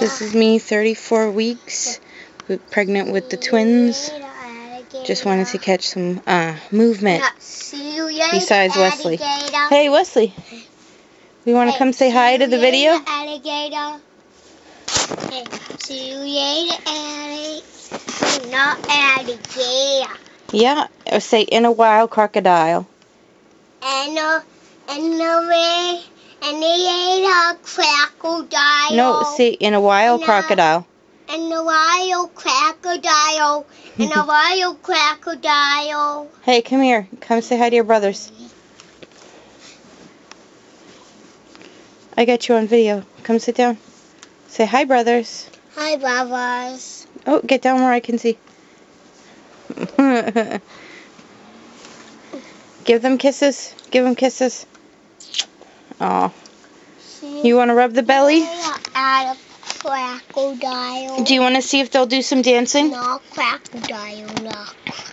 This is me, 34 weeks, pregnant with the twins. Just wanted to catch some uh, movement. Besides Wesley. Hey, Wesley. We want to come say hi to the video? Yeah. Say in a while, crocodile. And uh, and the way and the later crocodile. No, see, in a wild No. crocodile. And a wild crocodile. And a wild crocodile. Hey, come here. Come say hi to your brothers. I got you on video. Come sit down. Say hi, brothers. Hi, brothers. Oh, get down where I can see. Give them kisses. Give them kisses. Oh, you want to rub the belly? At a crocodile. Do you want to see if they'll do some dancing? No crocodile, no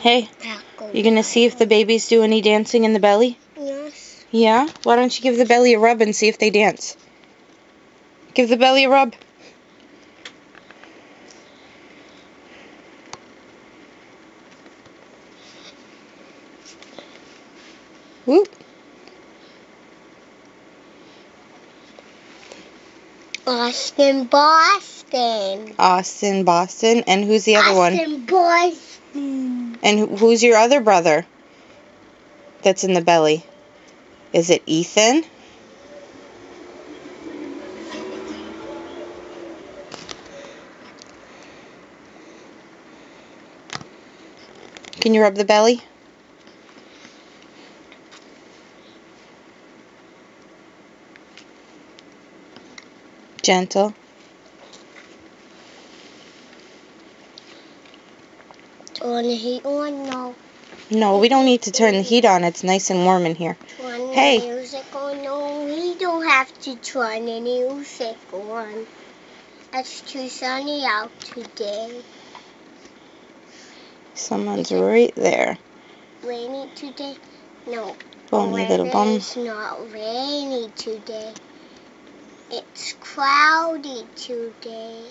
Hey, crocodile. you gonna see if the babies do any dancing in the belly? Yes. Yeah? Why don't you give the belly a rub and see if they dance? Give the belly a rub. Whoop. Austin, Boston. Austin, Boston. And who's the other one? Austin, Boston. And who's your other brother that's in the belly? Is it Ethan? Can you rub the belly? Gentle. Turn the heat on, no. No, we don't need to turn the heat on. It's nice and warm in here. Turn Hey. the music on, no. We don't have to turn the music on. It's too sunny out today. Someone's right there. Rainy today? No. Bony little bum. It's not rainy today. It's cloudy today.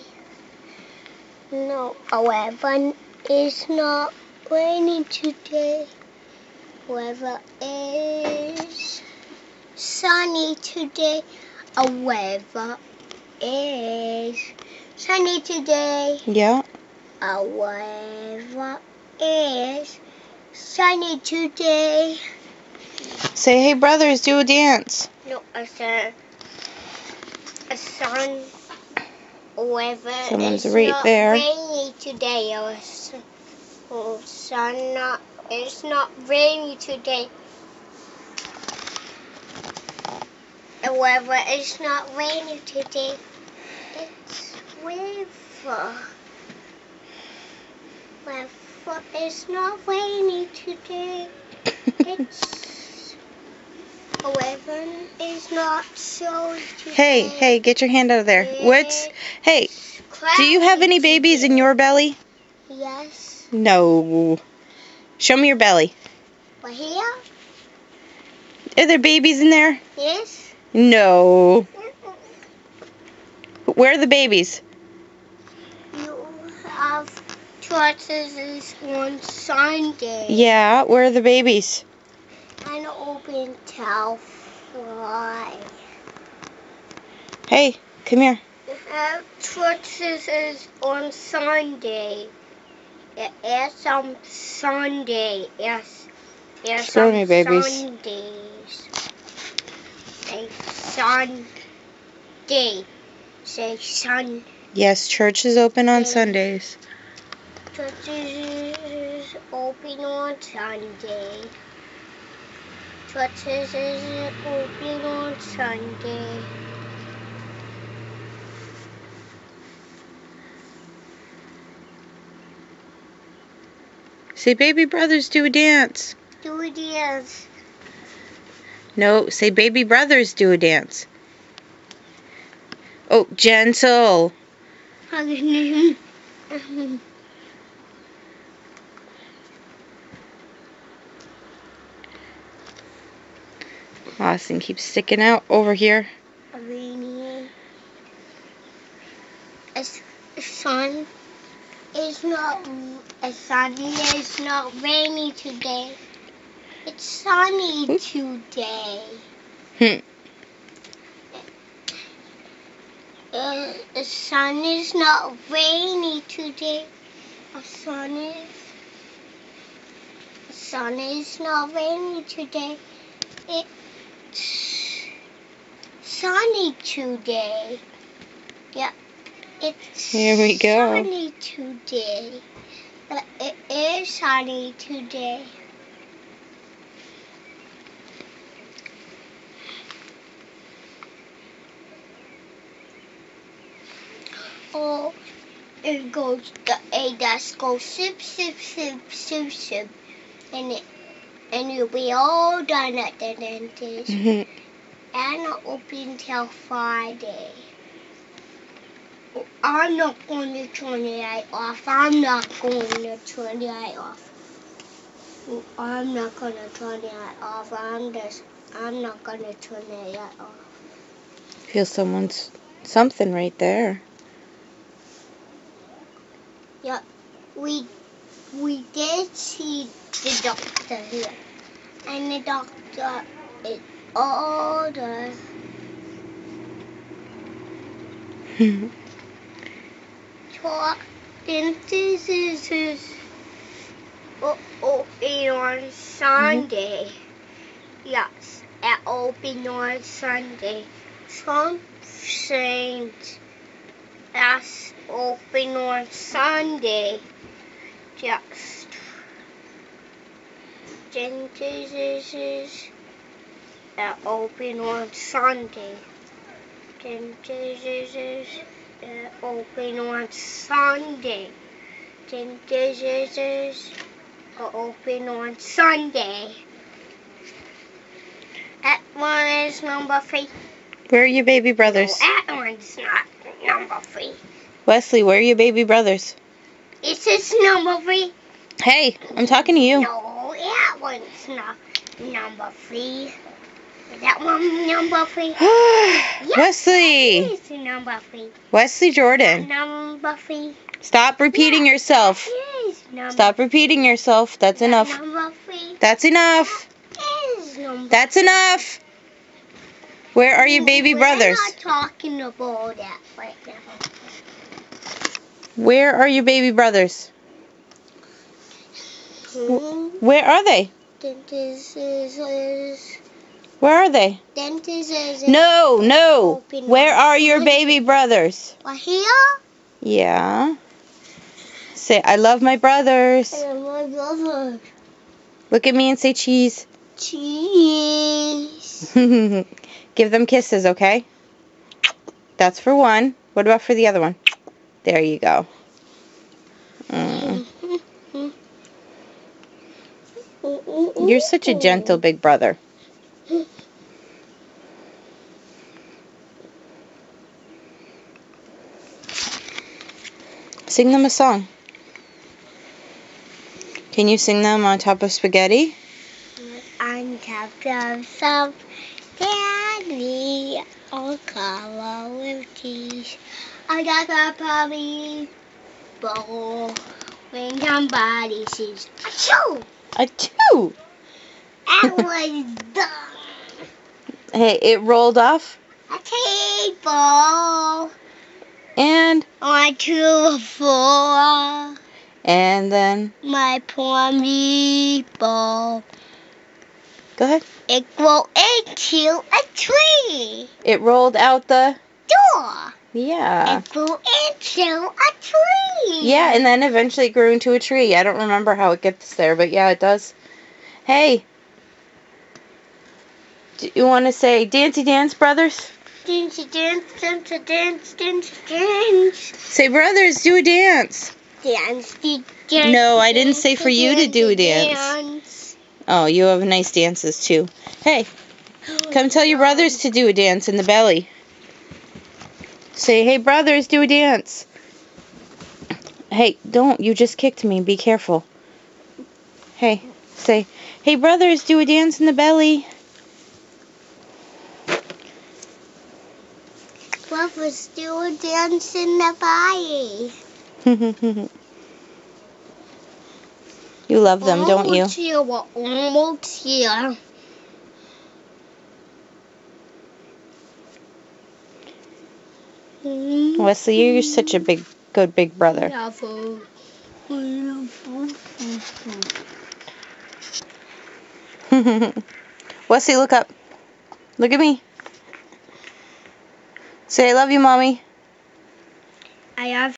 No, however, it's not rainy today. Weather is sunny today. Weather is sunny today. Yeah. A weather is sunny today. Say, hey, brothers, do a dance. No, a sun. Sun. Weather Someone's is right not there. rainy today. Or or sun not. It's not rainy today. The weather is not rainy today. It's weather. Weather is not rainy today. It's weather is not so hey, hey, get your hand out of there. What's, hey, do you have any babies in your belly? Yes. No. Show me your belly. Right here? Are there babies in there? Yes. No. Where are the babies? You have churches on Sunday. Yeah, where are the babies? And open till five. Hey, come here. have churches is on Sunday. It is on Sunday. Yes. Yes, Show on me, babies. Sundays. Say Sunday. Say Sun. Yes, church is open on Sundays. Church is open on Sunday. Churches is open on Sunday. Say, baby brothers, do a dance. Do a dance. No, say, baby brothers, do a dance. Oh, gentle. Austin keeps sticking out over here. Rainy. a, s- a sun is not a sunny. It's not rainy today. It's sunny Hmm. today. Hmm. Uh, the sun is not rainy today. The sun is. The sun is not rainy today. It's sunny today. Yeah, it's Here we go. sunny today. It is sunny today. Oh, it goes, the A does go sip, sip, sip, sip, sip. And it, and you'll be all done at the dentist. And not open till Friday. I'm not going to turn the light off. I'm not going to turn the light off. I'm not going to turn the light off. I'm just, I'm not going to turn the light off. Feel someone's something right there. Yep. We we did see the doctor here, and the doctor is older. Talk dentist is is o- open on Sunday. Yes, at open on Sunday. Some saints that's open on Sunday. Just is is at open on Sunday. Is at open on Sunday. Is at open on Sunday. That one is number three. Where are your baby brothers? No, that one's not number three. Wesley, where are your baby brothers? Is this number three? Hey, I'm talking to you. No, that one's not number three. Is that one number three? Wesley! It's number three. Wesley Jordan. Number three. Stop repeating yourself. Is number Stop repeating yourself. That's enough. Number three That's enough. number That's enough. Where are your baby We're brothers? not talking about that right now. Where are your baby brothers? Hmm. Where are they? Dentist is, is Where are they? No, no. Where are your baby brothers? Here. Yeah. Say, I love my brothers. And my brother. Look at me and say cheese. Cheese. Give them kisses, okay? That's for one. What about for the other one? There you go. Mm. You're such a gentle big brother. Sing them a song. Can you sing them on top of spaghetti? On top of some candy, all covered with cheese. I got a puppy bowl when somebody says, Achoo! A two. That was done. Hey, it rolled off A table and onto the floor. and then My poor meatball. go ahead. It grew into a tree. It rolled out the Door. Yeah. It grew into a tree. Yeah, and then eventually it grew into a tree. I don't remember how it gets there, but yeah, it does. Hey, do you want to say Dancy Dance Brothers? Dancy dance, dance, dance, dance, dance. Say brothers, do a dance. Dance, dance, dance. No, I didn't say for you to do a dance. dance. Oh, you have nice dances too. Hey, come tell your brothers to do a dance in the belly. Say, hey brothers, do a dance. Hey, don't, you just kicked me. Be careful. Hey, say, hey brothers, do a dance in the belly. brothers do a dance in the party. you love them, don't you? Almost here, we're almost here. Wesley, you're such a big, good big brother. Wesley, look up. Look at me. Say, I love you, Mommy. I have